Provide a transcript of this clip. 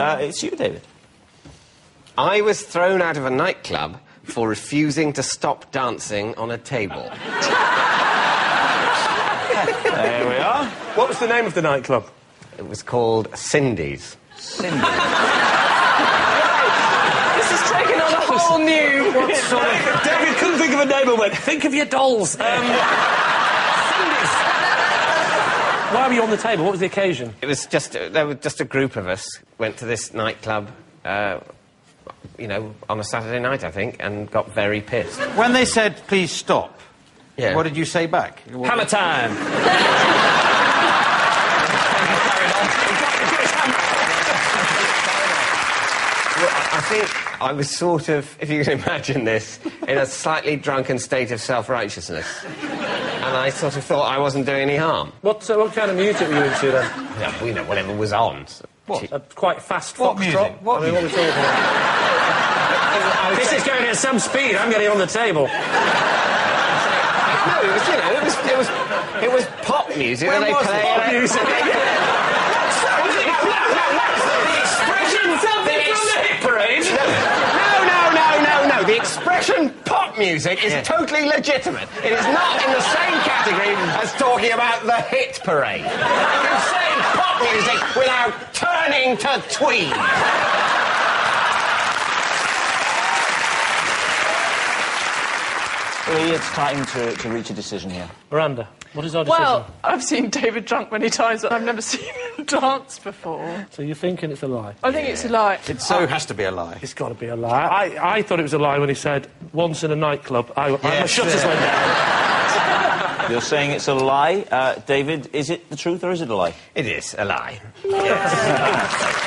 Uh, it's you, David. I was thrown out of a nightclub for refusing to stop dancing on a table. There we are. What was the name of the nightclub? It was called Cindy's. Cindy. This is taking on a whole new. David couldn't think of a name and went, think of your dolls. Um, Why were you on the table? What was the occasion? It was just there were just a group of us went to this nightclub, uh, you know, on a Saturday night, I think, and got very pissed. When they said, please stop, Yeah. what did you say back? What- Hammer time. I think I was sort of, if you can imagine this, in a slightly drunken state of self-righteousness, and I sort of thought I wasn't doing any harm. What, uh, what kind of music were you into then? Yeah, you know, whatever was on. What? A quite fast What foxtrot? music? What I mean, what are we talking about? this is going at some speed. I'm getting on the table. No, it was, you know, it was, it was, it was pop music When was it? played. Pop music. Something from the hit parade. No, no, no, no, no. The expression pop music is totally legitimate. It is not in the same category as talking about the hit parade. You can say pop music without turning to tweed. Lee, it's time to, to reach a decision here. Miranda, what is our decision? Well, I've seen David drunk many times, but I've never seen him dance before. so you're thinking it's a lie? I think it's a lie. It so has to be a lie. It's got to be a lie. I, I thought it was a lie when he said, once in a nightclub, I, I, my Yes, shutters yeah. went down. You're saying it's a lie. Uh, David, is it the truth or is it a lie? It is a lie. Yes.